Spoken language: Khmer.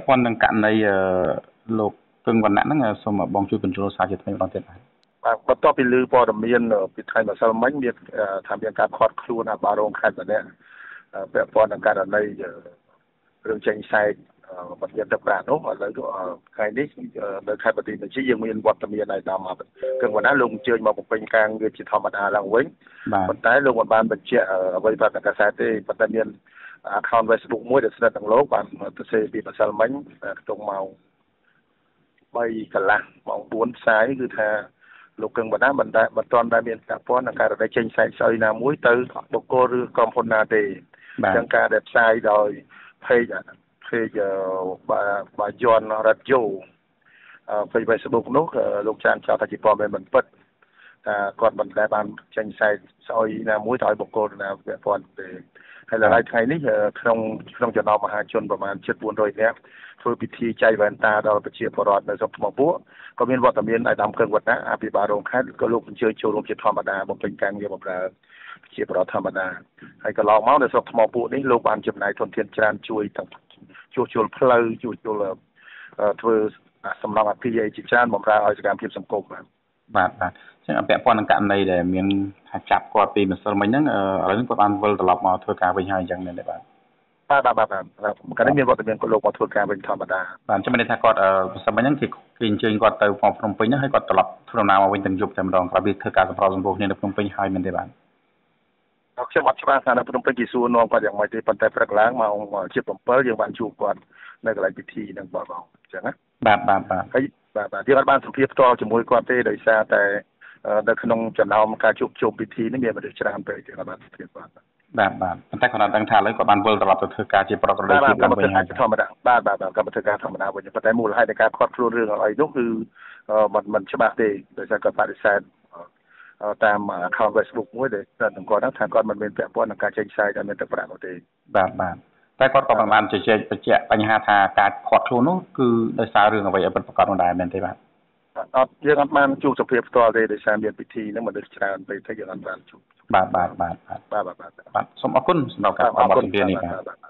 ក់ព័ន្ធនឹងករណីលោកគឹងវណ្ណៈហ្នឹងសូមបងជួយបញ្ចូលសារជាថ្មីម្ដងទៀតបាទបាទបន្ទាប់ពីឮព័ត៌មានពីថ្ងៃម្សិលមិញមានថាមានការខាត់ខ្លួនអាបារងខេត្តម្នាក់ពាក់ព័ន្ធនឹងករណីរឿងចេញសែកបញ្ញត្តិទឹកប្រាក់នោះឥឡូវថ្ងៃនេះនៅខេត្តបន្ទាយមានជ័យយើងមានវត្តមានឯកឧត្តមគឹងវណ្ណាលោកអញ្ជើញមកបំពេញការងារជាធម្មតាឡើងវិញប៉ុន្តែលោកមិនបានបញ្ជាក់អ្វីប្រាប់តែកាសែតទេប៉ុន្តែមាន account Facebook មួយដែលស្និទ្ធនឹងលោកបានទៅសេពីម្សិលមិញក្នុងម៉ោង3កន្លះម៉ោង4ផ្សាយគឺថាលោកកឹងបណ្ណាមិនដែលមិនទាន់ដែលមានការព័ន្ធនឹងករណីចេញផ្សាយស្អុយណាមួយទៅបុគ្គលឬក្រុមហ៊ុនណាទេអញ្ចឹងការដែលផ្សាយដោយ page page បាទបាទយន់រ៉ាឌីយ៉ូ Facebook នោះលោកចានចោទថាជាព័ត៌មានមិនពិតថាគាត់មិនដែលបានចេញផ្សាយស្អុយណាមួយទៅឲ្យបុគ្គលណាពាក់ព័ន្ធទេ ហើយដល់ថ្ងៃនេះក្នុងក្នុងចំណោមមហាជនប្រមាណជិត400នាក់ធ្វើពិធីចែកវ៉ែនតាដល់ប្រជាពលរដ្ឋនៅស្រុកថ្មពួកក៏មានវត្តមានអាដាមគឹងវត្តណាអភិបាលរងខេត្តក៏លោកអញ្ជើញចូលរួមជាធម្មតាបំពេញការងារបម្រើជាប្រវត្តិធម្មតាហើយកន្លងមកនៅស្រុកថ្មពួកនេះលោកបានចំណាយធនធានច្រើនជួយទាំងជួសជុលផ្លូវជួសជុលធ្វើសំណង់អភិយាជាច្រើនបម្រើឲ្យសកម្មភាពសង្គមបាទបាទបាទ ចឹងពាក់ព័ន្ធនឹងករណីដែលមានថាចាប់គាត់ពីម្សិលមិញហ្នឹងឥឡូវនេះគាត់បានវិលត្រឡប់មកធ្វើការវិញហើយអញ្ចឹងមែនទេបាទបាទបាទបាទបាទកាលនេះមានវត្តមានគាត់លោកមកធ្វើការវិញធម្មតាបាទខ្ញុំមានន័យថាគាត់ម្សិលមិញហ្នឹងគេគេអញ្ជើញគាត់ទៅភ្នំពេញហ្នឹងហើយគាត់ត្រឡប់ធ្វើដំណើរមកវិញទាំងយប់តែម្ដងក្រោយពីធ្វើការសម្របសម្រួលគ្នានៅភ្នំពេញហើយមែនទេបាទខ្ញុំអត់ច្បាស់ថានៅភ្នំពេញគេសួរនាំគាត់យ៉ាងម៉េចទេប៉ុន្តែព្រឹកឡើងម៉ោងជិត7យើងបានជួបគាត់នៅកន្លែងពិធីហ្នឹងបងបងអញ្ចឹងណាបាទបាទបាទហើយបាទបាទយើងអត់បានសម្ភាសផ្ទាល់ជាមួយគាត់ទេដោយសារតែ នៅក្នុងចំណោមការជួបជុំពិធីនេះមានមនុស្សច្រើនពេកយើងអត់បានសម្ភាសគាត់បាទបាទប៉ុន្តែគាត់អត់ដឹងថាឥឡូវគាត់បានវិលត្រឡប់ទៅធ្វើការជាប្រក្រតីជាកម្មវិធីធម្មតាបាទបាទបាទកម្មវិធីការធម្មតាវិញប៉ុន្តែមូលហេតុនៃការខាត់ខ្លួនរឿងអីនោះគឺมันมันច្បាស់ទេដោយសារគាត់បដិសេធតាម account Facebook មួយដែលគាត់នឹងគាត់ថាគាត់មិនមានពាក់ព័ន្ធនឹងការចេញផ្សាយដែលមានទឹកប្រាក់នោះទេបាទបាទតែគាត់ក៏មិនបានជជែកបញ្ជាក់បញ្ហាថាការខាត់ខ្លួននោះគឺដោយសាររឿងអ្វីឲ្យពិតប្រាកដនោះដែរមែនទេបាទ អត់យើងអត់បានជួបសភាផ្ទាល់ទេដោយសារមានពិធីហ្នឹងមនុស្សច្រើនពេកតែយើងអត់បានជួបបាទបាទបាទបាទបាទបាទបាទសូមអរគុណសម្រាប់ការអបអរសាទរនេះបាទ